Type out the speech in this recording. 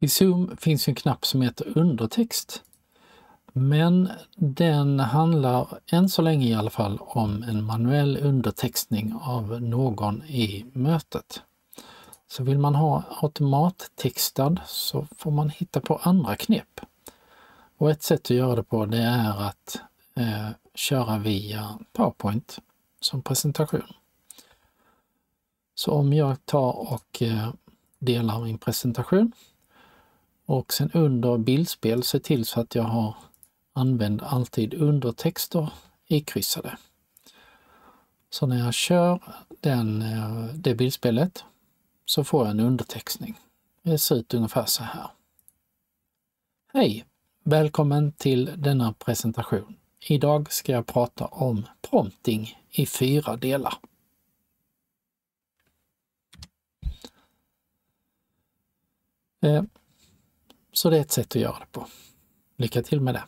I Zoom finns en knapp som heter undertext. Men den handlar än så länge i alla fall om en manuell undertextning av någon i mötet. Så vill man ha automattextad så får man hitta på andra knep. Och ett sätt att göra det på det är att eh, köra via PowerPoint som presentation. Så om jag tar och eh, delar min presentation och sen under bildspel se till så att jag har använd alltid undertexter ikryssade. Så när jag kör den, eh, det bildspelet så får jag en undertextning. Det ser ut ungefär så här. Hej! Välkommen till denna presentation. Idag ska jag prata om prompting i fyra delar. Eh, så det är ett sätt att göra det på. Lycka till med det!